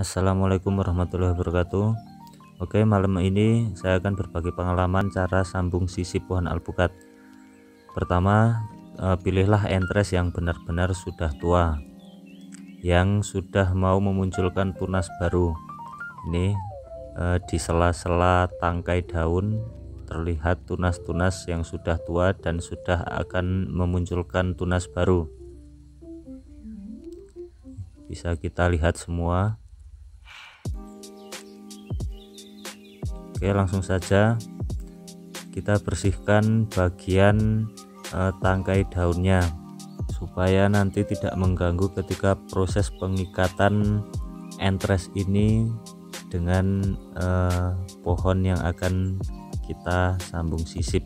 Assalamualaikum warahmatullahi wabarakatuh. Oke malam ini saya akan berbagi pengalaman cara sambung sisi pohon alpukat. Pertama eh, pilihlah entres yang benar-benar sudah tua yang sudah mau memunculkan tunas baru. Ini eh, di sela-sela tangkai daun terlihat tunas-tunas yang sudah tua dan sudah akan memunculkan tunas baru. Bisa kita lihat semua Oke langsung saja. Kita bersihkan bagian eh, tangkai daunnya supaya nanti tidak mengganggu ketika proses pengikatan entres ini dengan eh, pohon yang akan kita sambung sisip.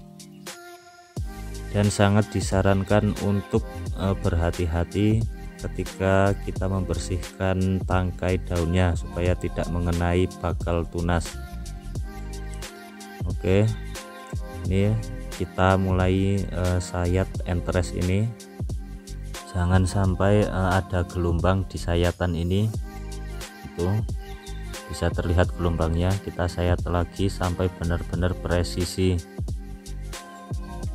Dan sangat disarankan untuk eh, berhati-hati ketika kita membersihkan tangkai daunnya supaya tidak mengenai bakal tunas Oke. Ini kita mulai uh, sayat entres ini. Jangan sampai uh, ada gelombang di sayatan ini. Itu bisa terlihat gelombangnya. Kita sayat lagi sampai benar-benar presisi.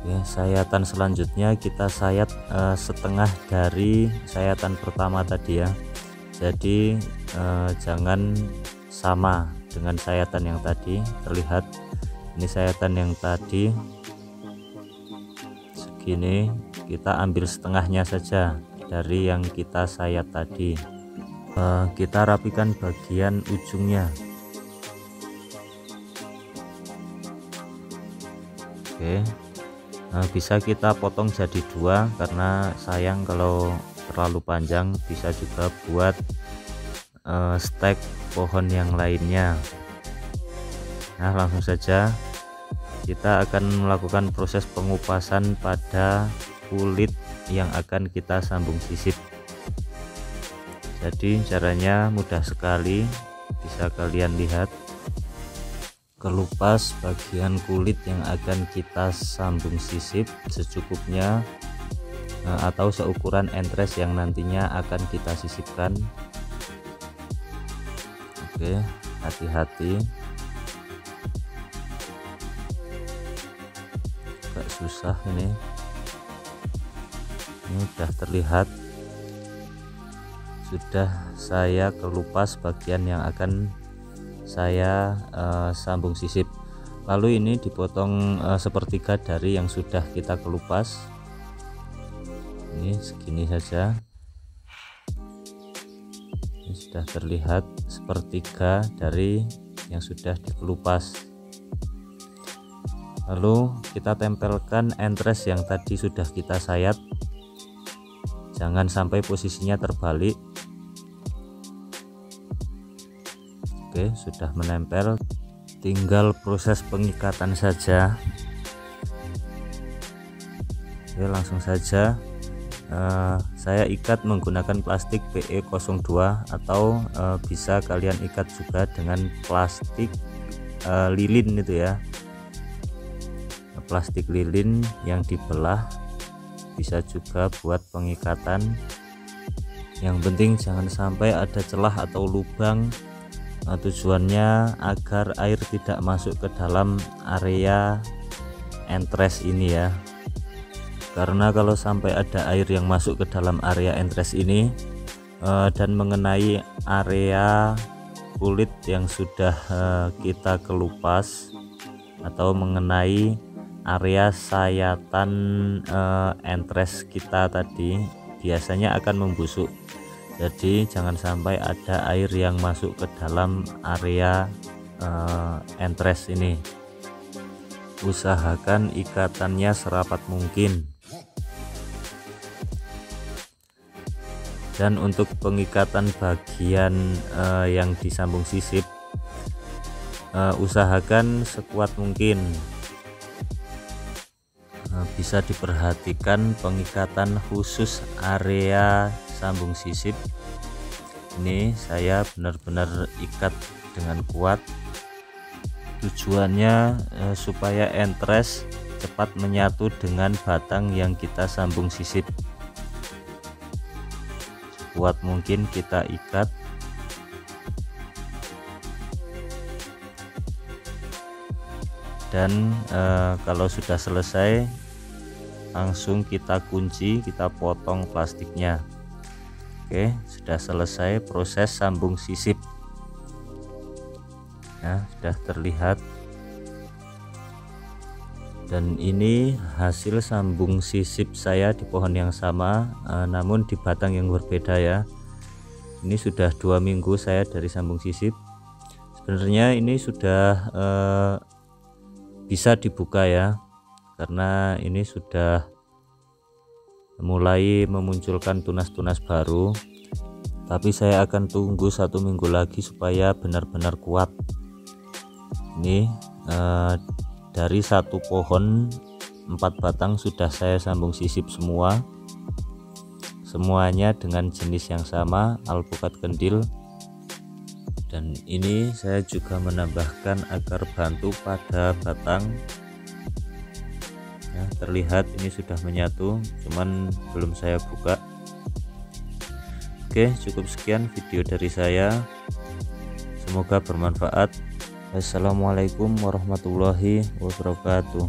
Ya sayatan selanjutnya kita sayat uh, setengah dari sayatan pertama tadi ya. Jadi uh, jangan sama dengan sayatan yang tadi. Terlihat ini sayatan yang tadi. Segini kita ambil setengahnya saja dari yang kita sayat tadi. Uh, kita rapikan bagian ujungnya. Oke. Nah, bisa kita potong jadi dua karena sayang kalau terlalu panjang bisa juga buat uh, stek pohon yang lainnya. Nah langsung saja kita akan melakukan proses pengupasan pada kulit yang akan kita sambung sisip. Jadi caranya mudah sekali. Bisa kalian lihat. Kelupas bagian kulit yang akan kita sambung sisip secukupnya eh, atau seukuran entres yang nantinya akan kita sisipkan. Oke hati-hati agak susah ini. Ini sudah terlihat. Sudah saya kelupas bagian yang akan saya uh, sambung sisip. Lalu ini dipotong uh, sepertiga dari yang sudah kita kelupas. Ini segini saja. Ini sudah terlihat sepertiga dari yang sudah dikelupas lalu kita tempelkan entres yang tadi sudah kita sayat. Jangan sampai posisinya terbalik. Oke sudah menempel. Tinggal proses pengikatan saja. Oke langsung saja. Uh, saya ikat menggunakan plastik PE02 atau uh, bisa kalian ikat juga dengan plastik uh, lilin itu ya plastik lilin yang dibelah bisa juga buat pengikatan. Yang penting jangan sampai ada celah atau lubang. Nah, tujuannya agar air tidak masuk ke dalam area entres ini ya. Karena kalau sampai ada air yang masuk ke dalam area entres ini eh, dan mengenai area kulit yang sudah eh, kita kelupas atau mengenai area sayatan uh, entres kita tadi biasanya akan membusuk. Jadi jangan sampai ada air yang masuk ke dalam area uh, entres ini. Usahakan ikatannya serapat mungkin. Dan untuk pengikatan bagian uh, yang disambung sisip usahakan sekuat mungkin. Eh, bisa diperhatikan pengikatan khusus area sambung sisip. Ini saya benar-benar ikat dengan kuat. Tujuannya eh, supaya entres cepat menyatu dengan batang yang kita sambung sisip. Kuat mungkin kita ikat. Dan eh, kalau sudah selesai langsung kita kunci kita potong plastiknya. Oke sudah selesai proses sambung sisip. Nah sudah terlihat. Dan ini hasil sambung sisip saya di pohon yang sama e, namun di batang yang berbeda ya. Ini sudah dua minggu saya dari sambung sisip. Sebenarnya ini sudah eh, bisa dibuka ya karena ini sudah mulai memunculkan tunas-tunas baru. Tapi saya akan tunggu satu minggu lagi supaya benar-benar kuat. Ini eh, dari satu pohon empat batang sudah saya sambung sisip semua. Semuanya dengan jenis yang sama alpukat kendil. Dan ini saya juga menambahkan agar bantu pada batang ya, terlihat ini sudah menyatu cuman belum saya buka. Oke cukup sekian video dari saya. Semoga bermanfaat. Assalamualaikum warahmatullahi wabarakatuh